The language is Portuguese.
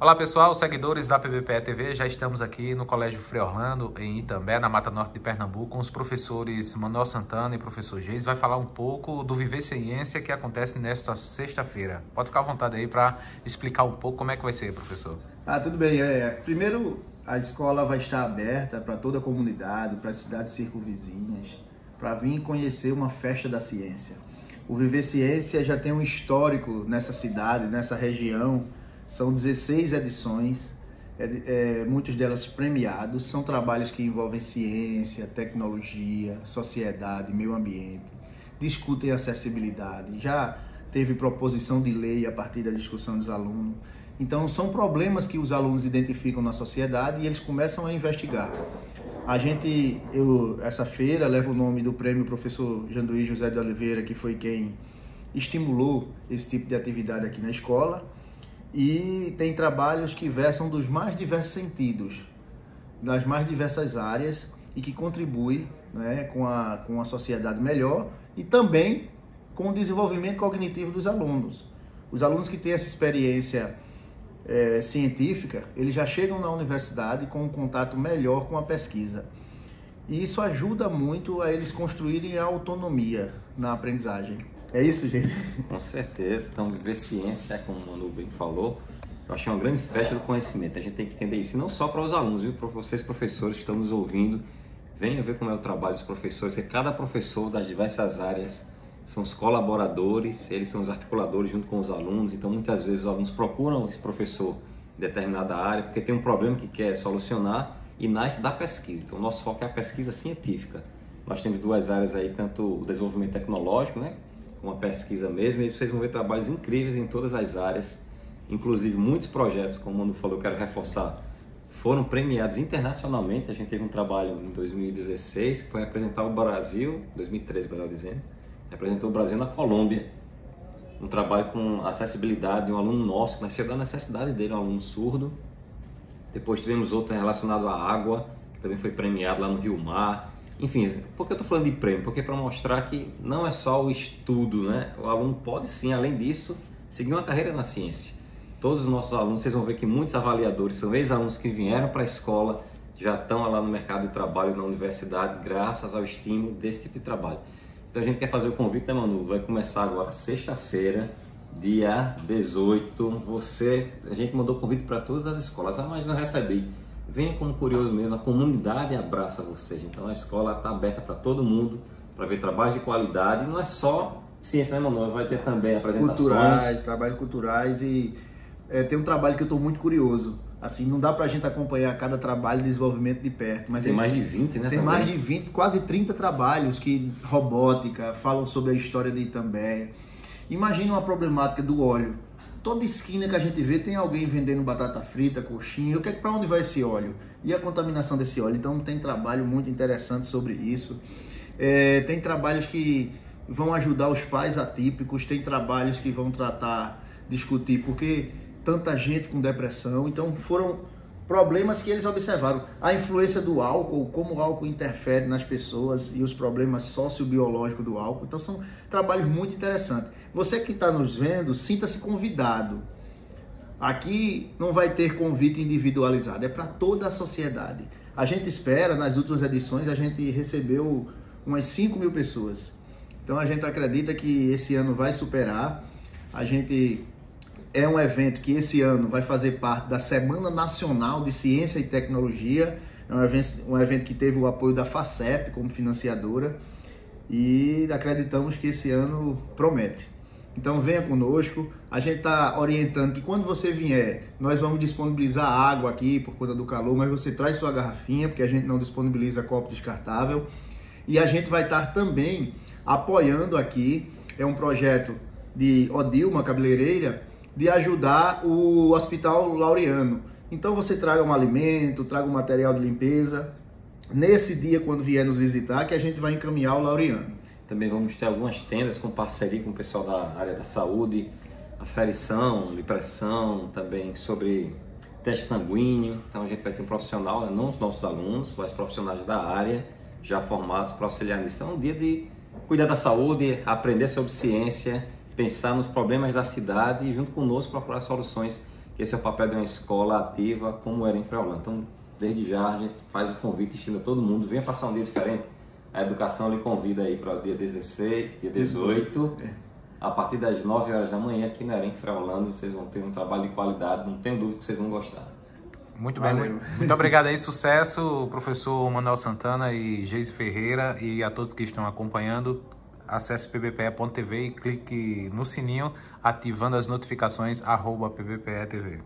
Olá pessoal, seguidores da PBPE TV, já estamos aqui no Colégio Frei Orlando, em Itambé, na Mata Norte de Pernambuco, com os professores Manuel Santana e professor Geis. Vai falar um pouco do Viver Ciência que acontece nesta sexta-feira. Pode ficar à vontade aí para explicar um pouco como é que vai ser, professor. Ah, tudo bem. É, primeiro, a escola vai estar aberta para toda a comunidade, para as cidades circunvizinhas, para vir conhecer uma festa da ciência. O Viver Ciência já tem um histórico nessa cidade, nessa região, são 16 edições, é, é, muitas delas premiados. São trabalhos que envolvem ciência, tecnologia, sociedade, meio ambiente, discutem acessibilidade. Já teve proposição de lei a partir da discussão dos alunos. Então, são problemas que os alunos identificam na sociedade e eles começam a investigar. A gente, eu, essa feira, leva o nome do prêmio professor Janduí José de Oliveira, que foi quem estimulou esse tipo de atividade aqui na escola e tem trabalhos que versam dos mais diversos sentidos, das mais diversas áreas e que contribui né, com, a, com a sociedade melhor e também com o desenvolvimento cognitivo dos alunos. Os alunos que têm essa experiência é, científica, eles já chegam na universidade com um contato melhor com a pesquisa. E isso ajuda muito a eles construírem a autonomia na aprendizagem. É isso, gente? Com certeza. Então, viver ciência, como o Manu bem falou, eu achei uma grande festa do conhecimento. A gente tem que entender isso. E não só para os alunos, viu? Para vocês, professores que estão nos ouvindo, venham ver como é o trabalho dos professores, cada professor das diversas áreas são os colaboradores, eles são os articuladores junto com os alunos. Então, muitas vezes, os alunos procuram esse professor em determinada área porque tem um problema que quer solucionar e nasce da pesquisa. Então, o nosso foco é a pesquisa científica. Nós temos duas áreas aí, tanto o desenvolvimento tecnológico, né? Uma pesquisa mesmo, e vocês vão ver trabalhos incríveis em todas as áreas, inclusive muitos projetos, como o Mano falou, eu quero reforçar, foram premiados internacionalmente. A gente teve um trabalho em 2016 que foi apresentar o Brasil, 2013 melhor dizendo, representou o Brasil na Colômbia. Um trabalho com acessibilidade de um aluno nosso que nasceu da necessidade dele, um aluno surdo. Depois tivemos outro relacionado à água, que também foi premiado lá no Rio Mar. Enfim, por que eu estou falando de prêmio? Porque é para mostrar que não é só o estudo, né? O aluno pode sim, além disso, seguir uma carreira na ciência. Todos os nossos alunos, vocês vão ver que muitos avaliadores são ex-alunos que vieram para a escola, já estão lá no mercado de trabalho na universidade, graças ao estímulo desse tipo de trabalho. Então a gente quer fazer o convite, né, Manu? Vai começar agora sexta-feira, dia 18. Você, a gente mandou convite para todas as escolas, ah, mas não recebi venha como curioso mesmo, a comunidade abraça vocês. Então a escola está aberta para todo mundo, para ver trabalho de qualidade. Não é só ciência, né, Manuel? Vai ter também apresentações. Culturais, trabalhos culturais e é, tem um trabalho que eu estou muito curioso. Assim, não dá para a gente acompanhar cada trabalho de desenvolvimento de perto. Mas tem mais de 20, né? Tem também. mais de 20, quase 30 trabalhos que robótica, falam sobre a história de Itambé. Imagina uma problemática do óleo Toda esquina que a gente vê tem alguém vendendo batata frita, coxinha. O que é para onde vai esse óleo? E a contaminação desse óleo? Então tem trabalho muito interessante sobre isso. É, tem trabalhos que vão ajudar os pais atípicos, tem trabalhos que vão tratar, discutir porque tanta gente com depressão. Então foram problemas que eles observaram. A influência do álcool, como o álcool interfere nas pessoas e os problemas sociobiológicos do álcool. Então, são trabalhos muito interessantes. Você que está nos vendo, sinta-se convidado. Aqui não vai ter convite individualizado, é para toda a sociedade. A gente espera, nas últimas edições, a gente recebeu umas 5 mil pessoas. Então a gente acredita que esse ano vai superar. A gente é um evento que esse ano vai fazer parte da Semana Nacional de Ciência e Tecnologia. É um evento, um evento que teve o apoio da FACEP como financiadora e acreditamos que esse ano promete. Então venha conosco. A gente está orientando que quando você vier, nós vamos disponibilizar água aqui por conta do calor, mas você traz sua garrafinha, porque a gente não disponibiliza copo descartável. E a gente vai estar também apoiando aqui, é um projeto de Odilma Cabeleireira, de ajudar o Hospital Laureano. Então você traga um alimento, traga um material de limpeza. Nesse dia, quando vier nos visitar, que a gente vai encaminhar o Laureano. Também vamos ter algumas tendas com parceria com o pessoal da área da saúde, aferição de pressão, também sobre teste sanguíneo. Então a gente vai ter um profissional, não os nossos alunos, mas profissionais da área já formados para auxiliar nisso. Então é um dia de cuidar da saúde, aprender sobre ciência pensar nos problemas da cidade e junto conosco procurar soluções esse é o papel de uma escola ativa como era em Freolândia. Então, desde já, a gente faz o convite, estimula todo mundo, venha passar um dia diferente. A educação lhe convida aí para o dia 16, dia 18, a partir das 9 horas da manhã aqui na Arém Freolândia, vocês vão ter um trabalho de qualidade, não tenho dúvida que vocês vão gostar. Muito bem, muito, muito, obrigado aí, sucesso, professor Manuel Santana e Geise Ferreira e a todos que estão acompanhando. Acesse pbpe.tv e clique no sininho ativando as notificações arroba pbpe.tv.